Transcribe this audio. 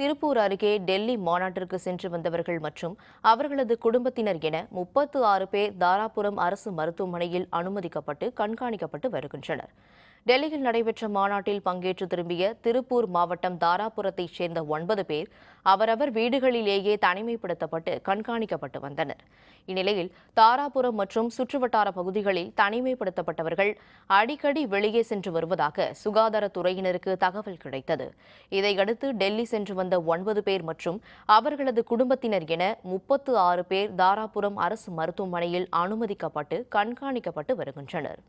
திருப்பூர் அருகே டெல்லி மாநாட்டிற்கு சென்று வந்தவர்கள் மற்றும் அவர்களது குடும்பத்தினர் என முப்பத்து ஆறு பேர் தாராபுரம் அரசு மருத்துவமனையில் அனுமதிக்கப்பட்டு கண்காணிக்கப்பட்டு வருகின்றனர். டெல்லியில் நடைபெற்ற மாநாட்டில் பங்கேற்று திரும்பிய திருப்பூர் மாவட்டம் தாராபுரத்தைச் சேர்ந்த ஒன்பது பேர் அவரவர் வீடுகளிலேயே தனிமைப்படுத்தப்பட்டு கண்காணிக்கப்பட்டு வந்தனர். இந்நிலையில் தாராபுரம் மற்றும் சுற்றுவட்டார பகுதிகளில் தனிமைப்படுத்தப்பட்டவர்கள் அடிக்கடி வெளியே சென்று வருவதாக சுகாதாரத்துறையினருக்கு தகவல் கிடைத்தது. இதையடுத்து டெல்லி சென்று வந்த ஒன்பது பேர் மற்றும் அவர்களது குடும்பத்தினர் என முப்பத்து ஆறு பேர் தாராபுரம் அரசு மருத்துவமனையில் அனுமதிக்கப்பட்டு கண்காணிக்கப்பட்டு வருகின்றனர்.